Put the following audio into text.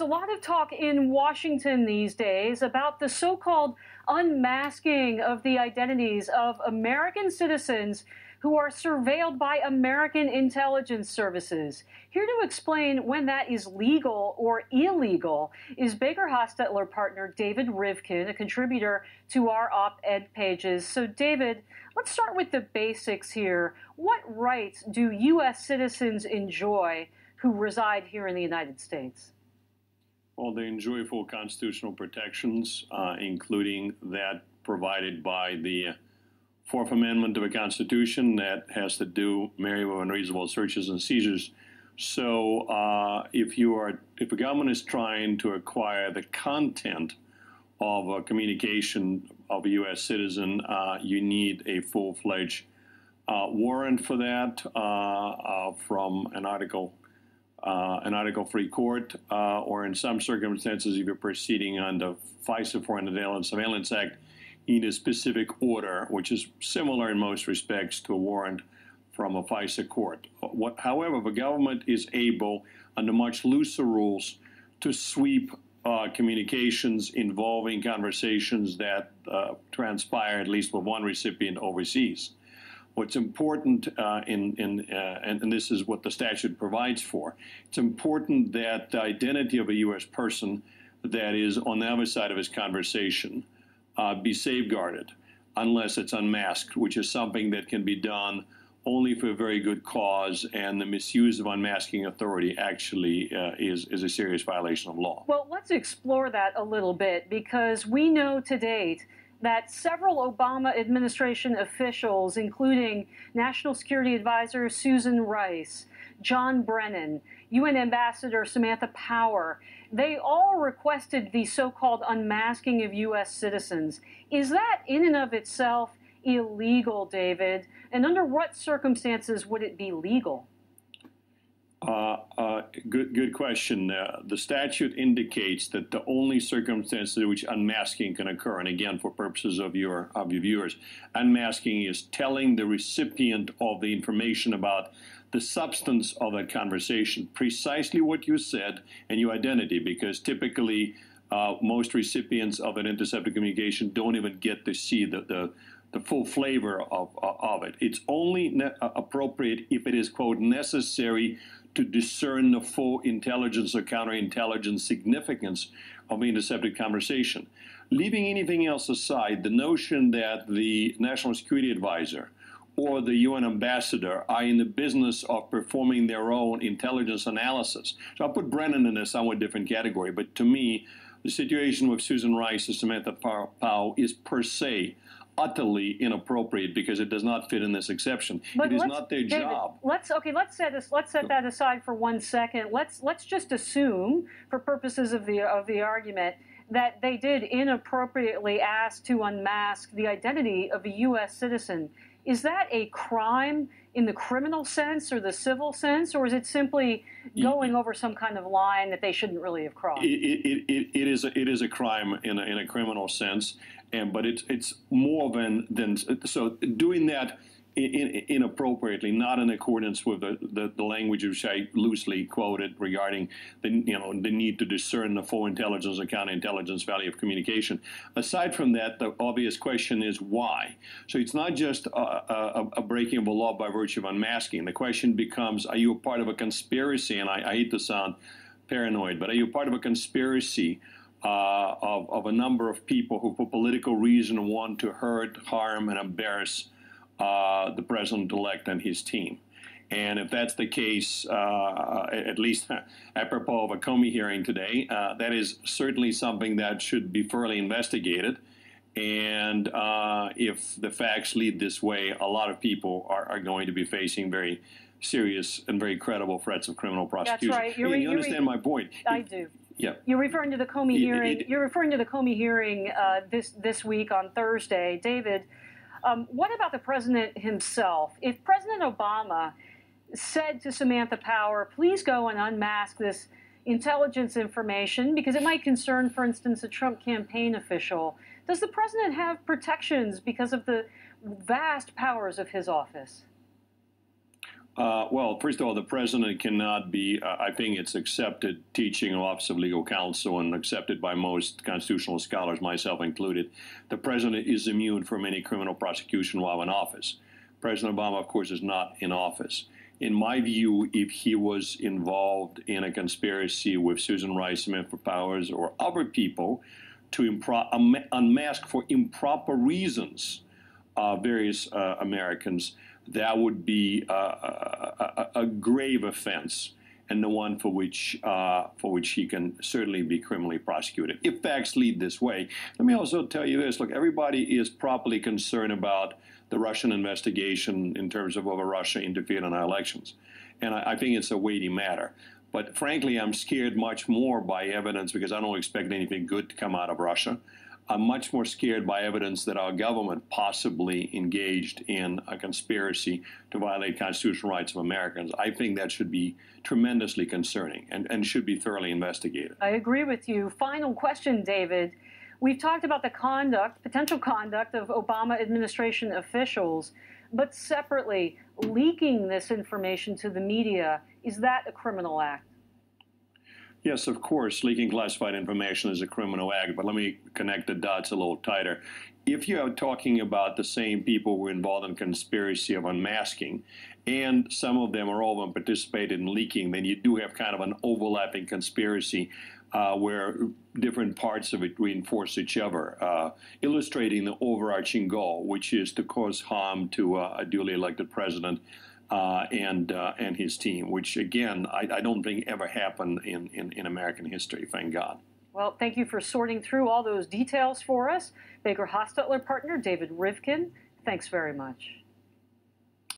a lot of talk in Washington these days about the so called unmasking of the identities of American citizens who are surveilled by American intelligence services. Here to explain when that is legal or illegal is Baker Hostetler partner David Rivkin, a contributor to our op ed pages. So, David, let's start with the basics here. What rights do U.S. citizens enjoy who reside here in the United States? Well, they enjoy full constitutional protections, uh, including that provided by the Fourth Amendment of the Constitution that has to do merely with unreasonable searches and seizures. So, uh, if you are, if a government is trying to acquire the content of a communication of a U.S. citizen, uh, you need a full-fledged uh, warrant for that uh, uh, from an article uh, an Article 3 court, uh, or in some circumstances, if you're proceeding under FISA Foreign Intelligence Surveillance Act, you need a specific order, which is similar in most respects to a warrant from a FISA court. What, however, the government is able, under much looser rules, to sweep uh, communications involving conversations that uh, transpire, at least with one recipient overseas. What's important uh, in, in uh, and, and, this is what the statute provides for, it's important that the identity of a U.S. person that is on the other side of his conversation uh, be safeguarded unless it's unmasked, which is something that can be done only for a very good cause, and the misuse of unmasking authority actually uh, is, is a serious violation of law. Well, let's explore that a little bit because we know to date that several Obama administration officials, including National Security Advisor Susan Rice, John Brennan, UN Ambassador Samantha Power, they all requested the so called unmasking of U.S. citizens. Is that in and of itself illegal, David? And under what circumstances would it be legal? Uh, uh, good, good question. Uh, the statute indicates that the only circumstances in which unmasking can occur, and again, for purposes of your of your viewers, unmasking is telling the recipient of the information about the substance of that conversation, precisely what you said, and your identity, because typically uh, most recipients of an intercepted communication don't even get to see the, the the full flavor of, of it. It's only appropriate if it is, quote, necessary to discern the full intelligence or counterintelligence significance of intercepted conversation. Leaving anything else aside, the notion that the National Security Advisor or the UN ambassador are in the business of performing their own intelligence analysis. So I'll put Brennan in a somewhat different category, but to me, the situation with Susan Rice and Samantha Power is per se utterly inappropriate because it does not fit in this exception. But it is not their David, job. Let's okay. Let's set this, let's set that aside for one second. Let's let's just assume, for purposes of the of the argument, that they did inappropriately ask to unmask the identity of a U.S. citizen. Is that a crime in the criminal sense or the civil sense, or is it simply going over some kind of line that they shouldn't really have crossed? It, it, it, it is a, it is a crime in a, in a criminal sense, and but it's it's more than than so doing that in, inappropriately, not in accordance with the, the, the, language which I loosely quoted regarding the you know the need to discern the full intelligence and counterintelligence value of communication. Aside from that, the obvious question is why. So it's not just a, a, a breaking of a law by virtue of unmasking. The question becomes: Are you a part of a conspiracy? And I, I hate to sound paranoid, but are you part of a conspiracy? Uh, of, of a number of people who, for political reason, want to hurt, harm, and embarrass uh, the president-elect and his team. And if that's the case, uh, at least apropos of a Comey hearing today, uh, that is certainly something that should be thoroughly investigated. And uh, if the facts lead this way, a lot of people are, are, going to be facing very serious and very credible threats of criminal prosecution. That's right. You're, you understand my point? I do. Yeah. You're referring to the Comey hearing. It, it, you're referring to the Comey hearing uh, this this week on Thursday, David. Um, what about the president himself? If President Obama said to Samantha Power, please go and unmask this intelligence information because it might concern, for instance, a Trump campaign official, does the president have protections because of the vast powers of his office? Uh, well, first of all, the president cannot be, uh, I think it's accepted teaching of Office of Legal Counsel and accepted by most constitutional scholars, myself included. The president is immune from any criminal prosecution while in office. President Obama, of course, is not in office. In my view, if he was involved in a conspiracy with Susan Rice, Samantha Powers, or other people to unmask for improper reasons uh, various uh, Americans, that would be a, a, a, grave offense and the one for which uh, for which he can certainly be criminally prosecuted if facts lead this way. Let me also tell you this: look, everybody is properly concerned about the Russian investigation in terms of whether Russia interfered in our elections, and I, I think it's a weighty matter. But frankly, I'm scared much more by evidence because I don't expect anything good to come out of Russia. I'm much more scared by evidence that our government possibly engaged in a conspiracy to violate constitutional rights of Americans. I think that should be tremendously concerning and, and should be thoroughly investigated. I agree with you. Final question, David. We've talked about the conduct, potential conduct of Obama administration officials, but separately, leaking this information to the media, is that a criminal act? Yes, of course, leaking classified information is a criminal act, but let me connect the dots a little tighter. If you are talking about the same people who were involved in conspiracy of unmasking, and some of them or all of them participated in leaking, then you do have kind of an overlapping conspiracy uh, where different parts of it reinforce each other, uh, illustrating the overarching goal, which is to cause harm to uh, a duly elected president uh, and uh, and his team, which again I, I don't think ever happened in, in, in, American history. Thank God. Well, thank you for sorting through all those details for us, Baker Hostetler partner David Rivkin. Thanks very much.